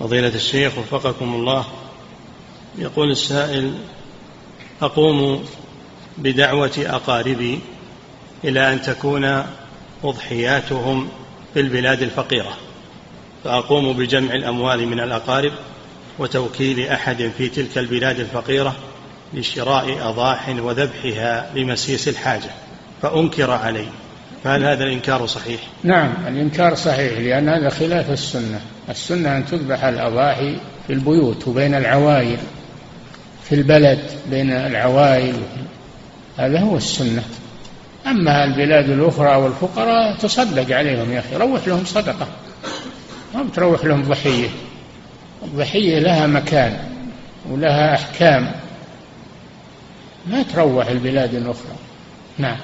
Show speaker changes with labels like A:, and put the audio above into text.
A: فضيلة الشيخ وفقكم الله يقول السائل أقوم بدعوة أقاربي إلى أن تكون أضحياتهم في البلاد الفقيرة فأقوم بجمع الأموال من الأقارب وتوكيل أحد في تلك البلاد الفقيرة لشراء أضاح وذبحها لمسيس الحاجة فأنكر علي. فهل هذا الإنكار صحيح؟
B: نعم الإنكار صحيح لأن هذا خلاف السنة. السنة أن تذبح الأضاحي في البيوت وبين العوائل في البلد بين العوائل. هذا هو السنة. أما البلاد الأخرى والفقراء تصدق عليهم يا أخي روح لهم صدقة. ما بتروح لهم ضحية. الضحية لها مكان ولها أحكام. ما تروح البلاد الأخرى. نعم.